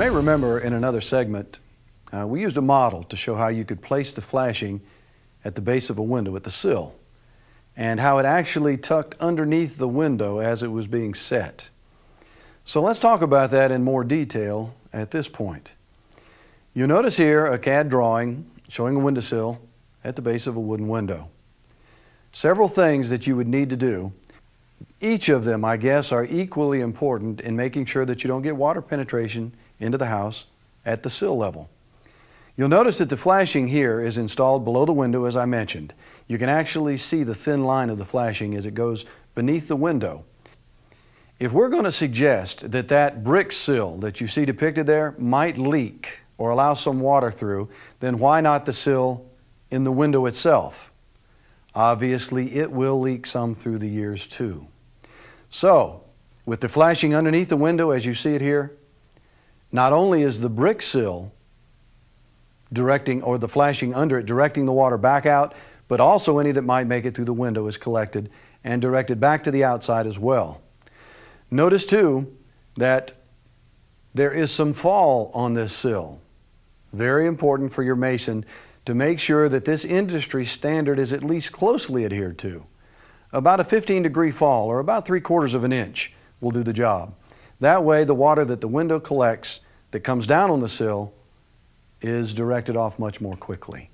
may remember in another segment, uh, we used a model to show how you could place the flashing at the base of a window at the sill and how it actually tucked underneath the window as it was being set. So let's talk about that in more detail at this point. You'll notice here a CAD drawing showing a windowsill at the base of a wooden window. Several things that you would need to do each of them, I guess, are equally important in making sure that you don't get water penetration into the house at the sill level. You'll notice that the flashing here is installed below the window as I mentioned. You can actually see the thin line of the flashing as it goes beneath the window. If we're going to suggest that that brick sill that you see depicted there might leak or allow some water through, then why not the sill in the window itself? Obviously, it will leak some through the years too. So, with the flashing underneath the window as you see it here, not only is the brick sill directing, or the flashing under it, directing the water back out, but also any that might make it through the window is collected and directed back to the outside as well. Notice too that there is some fall on this sill. Very important for your mason to make sure that this industry standard is at least closely adhered to. About a 15 degree fall, or about three quarters of an inch, will do the job. That way, the water that the window collects that comes down on the sill is directed off much more quickly.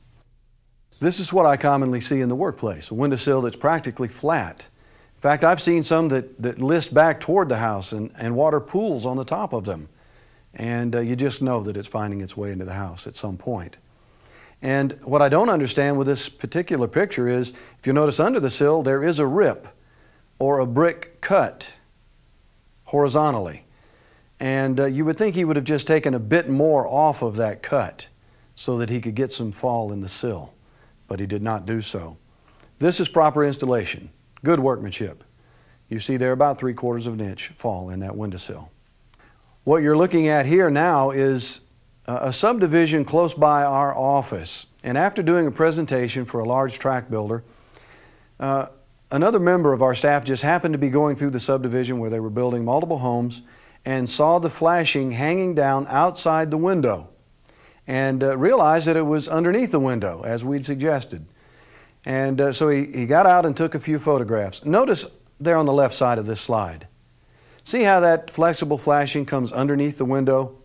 This is what I commonly see in the workplace, a windowsill that's practically flat. In fact, I've seen some that, that list back toward the house and, and water pools on the top of them. And uh, you just know that it's finding its way into the house at some point. And what I don't understand with this particular picture is, if you notice under the sill, there is a rip or a brick cut horizontally. And uh, you would think he would have just taken a bit more off of that cut so that he could get some fall in the sill, but he did not do so. This is proper installation, good workmanship. You see there about three quarters of an inch fall in that windowsill. What you're looking at here now is a subdivision close by our office. And after doing a presentation for a large tract builder, uh, another member of our staff just happened to be going through the subdivision where they were building multiple homes and saw the flashing hanging down outside the window and uh, realized that it was underneath the window as we'd suggested. And uh, so he, he got out and took a few photographs. Notice there on the left side of this slide. See how that flexible flashing comes underneath the window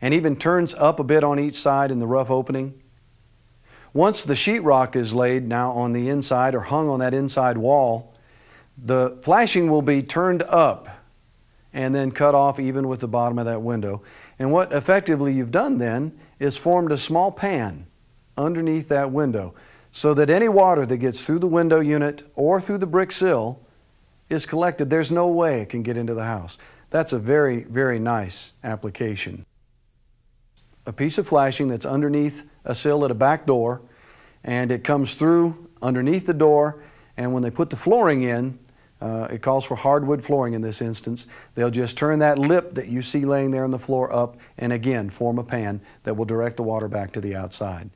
and even turns up a bit on each side in the rough opening. Once the sheetrock is laid now on the inside or hung on that inside wall, the flashing will be turned up and then cut off even with the bottom of that window. And what effectively you've done then is formed a small pan underneath that window so that any water that gets through the window unit or through the brick sill is collected. There's no way it can get into the house. That's a very, very nice application a piece of flashing that's underneath a sill at a back door, and it comes through underneath the door, and when they put the flooring in, uh, it calls for hardwood flooring in this instance. They'll just turn that lip that you see laying there on the floor up and again form a pan that will direct the water back to the outside.